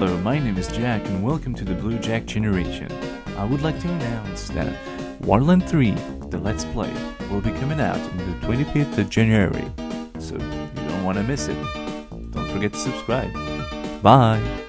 Hello, my name is Jack and welcome to the Blue Jack Generation. I would like to announce that Wario Land 3, the Let's Play, will be coming out on the 25th of January, so you don't want to miss it. Don't forget to subscribe. Bye!